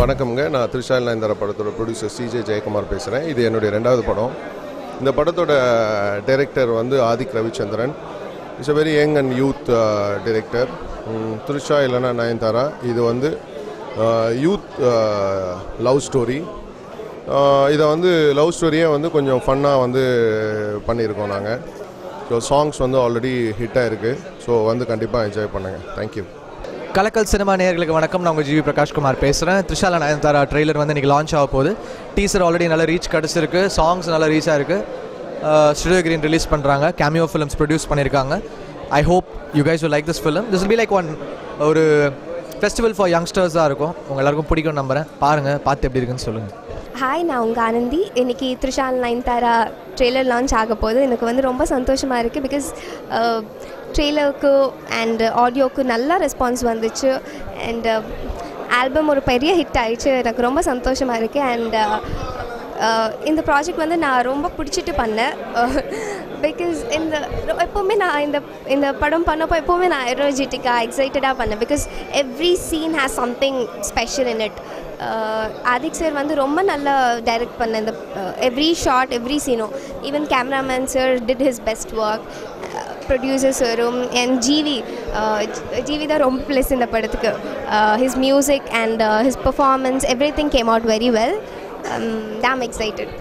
வணக்கம்ங்க. நான் திருஷால் நயன்தாரா படத்தோட ப்ரொடியூசர் சிஜே ஜெயக்குமார் பேசுகிறேன் இது என்னுடைய ரெண்டாவது படம். இந்த படத்தோட டைரக்டர் வந்து Adhik Ravichandran. It's a very young and youth director Trisha இல்லைன்னா நயன்தாரா. இது வந்து யூத் லவ் ஸ்டோரி இதை வந்து லவ் ஸ்டோரியே வந்து கொஞ்சம் ஃபன்னாக வந்து பண்ணியிருக்கோம் நாங்கள் ஸோ சாங்ஸ் வந்து ஆல்ரெடி ஹிட்டாக இருக்குது ஸோ வந்து கண்டிப்பாக என்ஜாய் பண்ணுங்கள் தேங்க்யூ கலக்கல் சினிமா நேர்களுக்கு வணக்கம். நான் உங்கள் ஜிவி பிரகாஷ்குமார் பேசுகிறேன் த்ரிஷால நயன்தாரா ட்ரெய்லர் வந்து இன்றைக்கி லான்ச் ஆக போகுது. டீசர் ஆல்ரெடி நல்லா ரீச் கிடச்சிருக்கு. சாங்ஸ் நல்லா ரீச் ஆயிருக்கு. ஸ்டுடியோ கிரீன் ரிலீஸ் பண்ணுறாங்க கேமியோ ஃபிலிம்ஸ் ப்ரொடியூஸ் பண்ணியிருக்காங்க. I hope you guys will like this film this will like one ஒரு ஃபெஸ்டிவல் ஃபார் யங்ஸ்டர்ஸாக இருக்கும். உங்கள் எல்லாருக்கும் பிடிக்கும்னு நம்புகிறேன் பாருங்கள் பார்த்து எப்படி இருக்குன்னு சொல்லுங்கள் ஹாய் நான் உங்கள் ஆனந்தி. இன்னைக்கு த்ரிஷால் நயன்தாரா ட்ரெய்லர் லான்ச் ஆக போகுது. எனக்கு வந்து ரொம்ப சந்தோஷமாக இருக்குது பிகாஸ் ட்ரெய்லருக்கு அண்ட் ஆடியோவுக்கு நல்லா ரெஸ்பான்ஸ் வந்துச்சு. அண்ட் ஆல்பம் uh, ஒரு பெரிய ஹிட் ஆயிடுச்சு. எனக்கு ரொம்ப சந்தோஷமாக இருக்குது அண்ட் uh, uh, இந்த ப்ராஜெக்ட் வந்து நான் ரொம்ப பிடிச்சிட்டு பண்ணேன். பிகாஸ் இந்த எப்போவுமே நான் இந்த இந்த படம் பண்ணப்போ எப்போவுமே நான் எனர்ஜெட்டிக்காக எக்ஸைட்டடாக பண்ணேன். Because every scene has something special in it Adhik sir வந்து ரொம்ப நல்லா டைரக்ட் பண்ண இந்த எவ்ரி ஷார்ட் எவ்ரி சீனும் even cameraman sir did his best work producer சாரும் அண்ட் ஜிவி ஜிவி தான் ரொம்ப ப்ளஸ் இந்த படத்துக்கு. His music and his performance everything came out very well damn excited